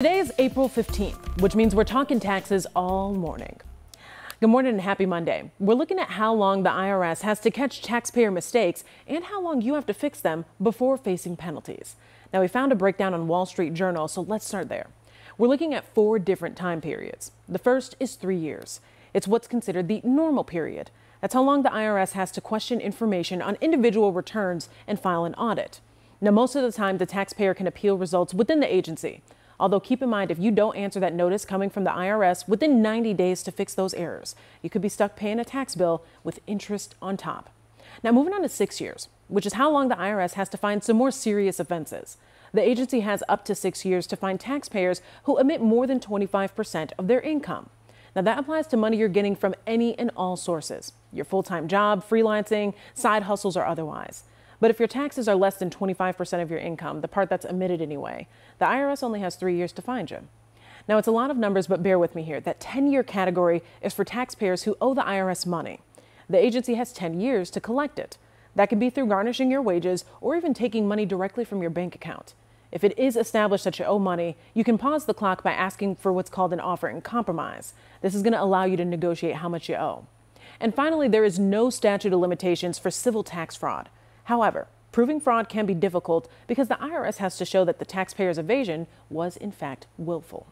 Today is April 15th, which means we're talking taxes all morning. Good morning and happy Monday. We're looking at how long the IRS has to catch taxpayer mistakes and how long you have to fix them before facing penalties. Now, we found a breakdown on Wall Street Journal, so let's start there. We're looking at four different time periods. The first is three years. It's what's considered the normal period. That's how long the IRS has to question information on individual returns and file an audit. Now, most of the time, the taxpayer can appeal results within the agency. Although keep in mind, if you don't answer that notice coming from the IRS within 90 days to fix those errors, you could be stuck paying a tax bill with interest on top. Now, moving on to six years, which is how long the IRS has to find some more serious offenses. The agency has up to six years to find taxpayers who emit more than 25% of their income. Now, that applies to money you're getting from any and all sources your full time job, freelancing, side hustles, or otherwise. But if your taxes are less than 25% of your income, the part that's omitted anyway, the IRS only has three years to find you. Now, it's a lot of numbers, but bear with me here. That 10 year category is for taxpayers who owe the IRS money. The agency has 10 years to collect it. That can be through garnishing your wages or even taking money directly from your bank account. If it is established that you owe money, you can pause the clock by asking for what's called an offer in compromise. This is going to allow you to negotiate how much you owe. And finally, there is no statute of limitations for civil tax fraud. However, proving fraud can be difficult because the IRS has to show that the taxpayer's evasion was in fact willful.